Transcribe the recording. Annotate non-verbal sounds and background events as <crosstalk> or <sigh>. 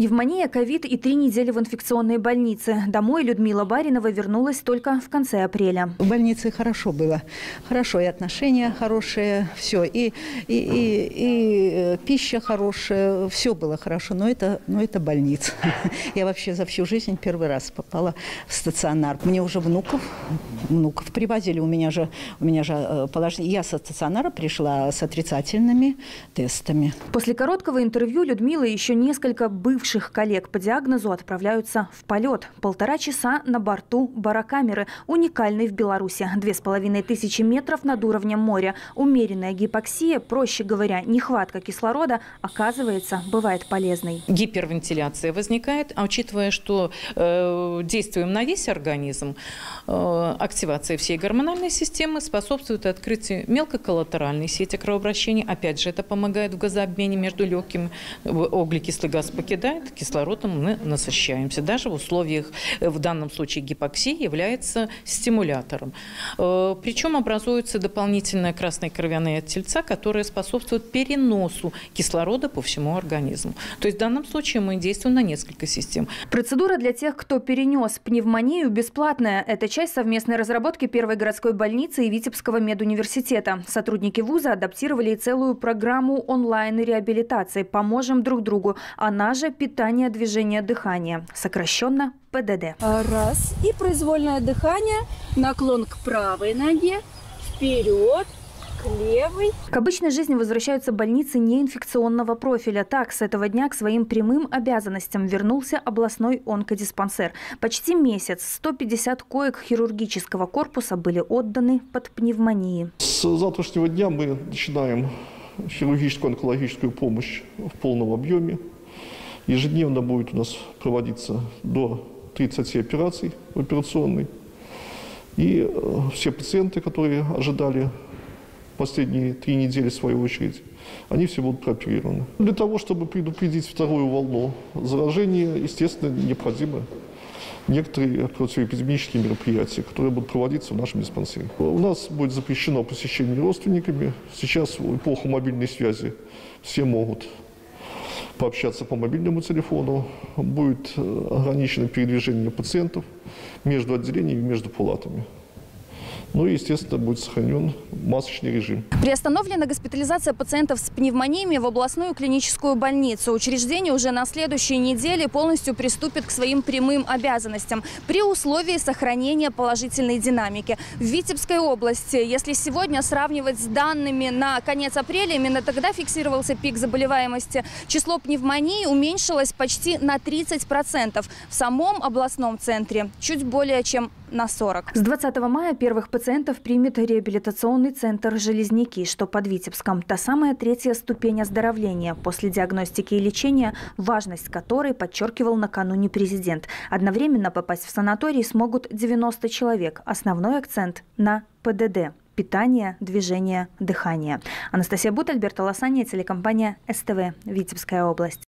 Пневмония, ковид и три недели в инфекционной больнице. Домой Людмила Баринова вернулась только в конце апреля. В больнице хорошо было. Хорошо, и отношения хорошие, все. И, и, и, и э, пища хорошая, все было хорошо. Но это, но это больница. <laughs> Я вообще за всю жизнь первый раз попала в стационар. Мне уже внуков, внуков привозили. У меня же, у меня же э, положение. Я со стационара пришла с отрицательными тестами. После короткого интервью Людмила еще несколько бывших коллег по диагнозу отправляются в полет. Полтора часа на борту барокамеры, уникальной в Беларуси. Две с половиной тысячи метров над уровнем моря. Умеренная гипоксия, проще говоря, нехватка кислорода, оказывается, бывает полезной. Гипервентиляция возникает, а учитывая, что э, действуем на весь организм, э, активация всей гормональной системы способствует открытию мелкоколлатеральной сети кровообращения. Опять же, это помогает в газообмене между легкими. Углекислый газ покидает, кислородом мы насыщаемся. Даже в условиях, э, в данном случае гипоксии, является стимулятором. Э, Причем образуются дополнительные красные кровяные тельца, которые способствуют переносу кислорода по всему организму. То есть в данном случае мы действуем на несколько систем. Процедура для тех, кто перенес пневмонию, бесплатная. Это часть совместной разработки Первой городской больницы и Витебского медуниверситета. Сотрудники вуза адаптировали целую программу онлайн-реабилитации «Поможем друг другу». Она же «Питание, движение, дыхание». Сокращенно ПДД. Раз. И произвольное дыхание. Наклон к правой ноге. Вперед. К левой. К обычной жизни возвращаются больницы неинфекционного профиля. Так, с этого дня к своим прямым обязанностям вернулся областной онкодиспансер. Почти месяц 150 коек хирургического корпуса были отданы под пневмонии. С завтрашнего дня мы начинаем хирургическую онкологическую помощь в полном объеме. Ежедневно будет у нас проводиться до 30 операций в операционной. И э, все пациенты, которые ожидали последние три недели, в свою очередь, они все будут прооперированы. Для того, чтобы предупредить вторую волну заражения, естественно, необходимы некоторые противоэпидемические мероприятия, которые будут проводиться в нашем диспансере. У нас будет запрещено посещение родственниками. Сейчас в эпоху мобильной связи все могут пообщаться по мобильному телефону. Будет э, ограничено передвижение пациентов между отделениями и между палатами. Ну и, естественно, будет сохранен масочный режим. Приостановлена госпитализация пациентов с пневмониями в областную клиническую больницу. Учреждение уже на следующей неделе полностью приступит к своим прямым обязанностям при условии сохранения положительной динамики. В Витебской области, если сегодня сравнивать с данными на конец апреля, именно тогда фиксировался пик заболеваемости, число пневмонии уменьшилось почти на 30%. В самом областном центре чуть более чем на 40. С 20 мая первых пациентов примет реабилитационный центр «Железняки», что под Витебском. Та самая третья ступень оздоровления после диагностики и лечения, важность которой подчеркивал накануне президент. Одновременно попасть в санаторий смогут 90 человек. Основной акцент на ПДД питание, движение, дыхание. Анастасия Бут, Альберт Лосания, телекомпания СТВ, Витебская область.